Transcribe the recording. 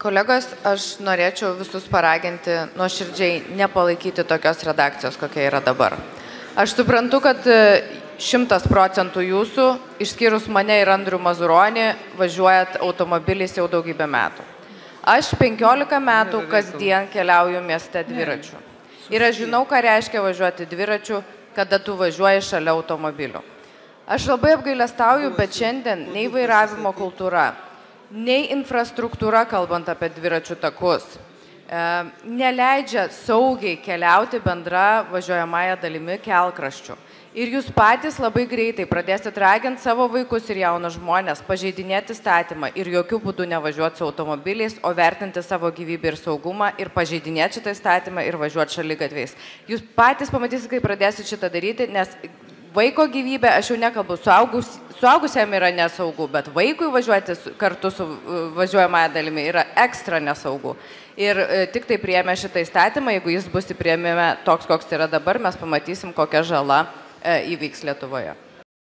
Kolegos, aš norėčiau visus paraginti nuoširdžiai nepalaikyti tokios redakcijos, kokia yra dabar. Aš suprantu, kad e, šimtas procentų jūsų, išskyrus mane ir Andrių Mazuronį, važiuojat automobiliais jau daugybę metų. Aš 15 metų kasdien keliauju mieste dviračiu. Ir aš žinau, ką reiškia važiuoti dviračiu, kada tu važiuoji šalia automobilių. Aš labai apgailestauju, bet šiandien nei vairavimo kultūra, nei infrastruktūra, kalbant apie dviračių takus, e, neleidžia saugiai keliauti bendra važiuojamąją dalimi kelkraščių. Ir jūs patys labai greitai pradėsit raginti savo vaikus ir jaunus žmonės pažeidinėti statymą ir jokių būdų nevažiuoti su automobiliais, o vertinti savo gyvybę ir saugumą ir pažeidinėti šitą statymą ir važiuoti šalia gatviais. Jūs patys pamatysite, kai pradėsit šitą daryti, nes vaiko gyvybė, aš jau nekalbu, suaugus, suaugusiam yra nesaugu, bet vaikui važiuoti kartu su važiuojamąją dalimi yra ekstra nesaugu. Ir e, tik tai priėmė šitą įstatymą, jeigu jis bus įpriėmėme toks, koks yra dabar, mes pamatysim, kokia žala e, įvyks Lietuvoje.